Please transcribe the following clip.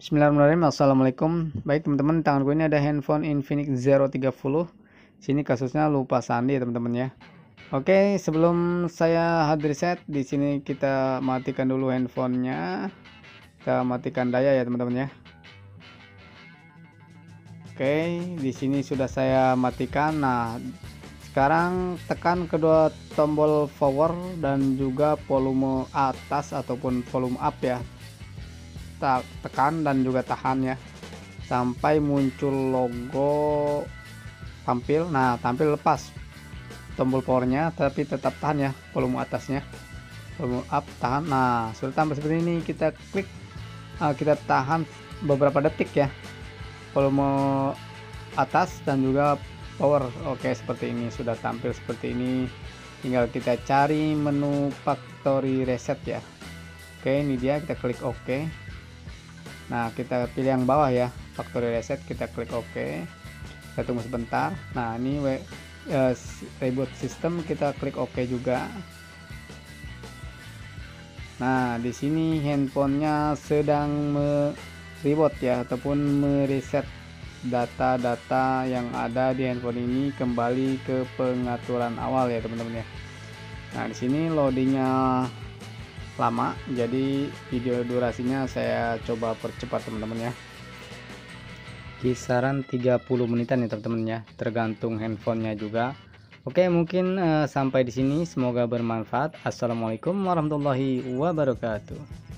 Bismillahirrahmanirrahim. Assalamualaikum. Baik teman-teman tangan gue ini ada handphone Infinix Zero 30 Sini kasusnya lupa sandi ya teman-teman ya. Oke sebelum saya hard reset di sini kita matikan dulu handphonenya. Kita matikan daya ya teman-teman ya. Oke di sini sudah saya matikan. Nah sekarang tekan kedua tombol power dan juga volume atas ataupun volume up ya tekan dan juga tahan ya. Sampai muncul logo tampil. Nah tampil lepas tombol powernya tapi tetap tahan ya volume atasnya. Volume up tahan. Nah sudah tampil seperti ini kita klik uh, kita tahan beberapa detik ya. Volume atas dan juga power. Oke seperti ini. Sudah tampil seperti ini. Tinggal kita cari menu factory reset ya. Oke ini dia. Kita klik oke nah kita pilih yang bawah ya. Factory reset kita klik OK. Kita tunggu sebentar. Nah ini uh, reboot system kita klik OK juga. Nah di sini handphonenya sedang mereboot ya ataupun mereset data-data yang ada di handphone ini kembali ke pengaturan awal ya teman-teman ya. Nah di sini loadingnya lama. Jadi video durasinya saya coba percepat teman-teman ya. Kisaran 30 menitan ya teman-teman ya. Tergantung handphonenya juga. Oke mungkin uh, sampai di sini. Semoga bermanfaat. Assalamualaikum warahmatullahi wabarakatuh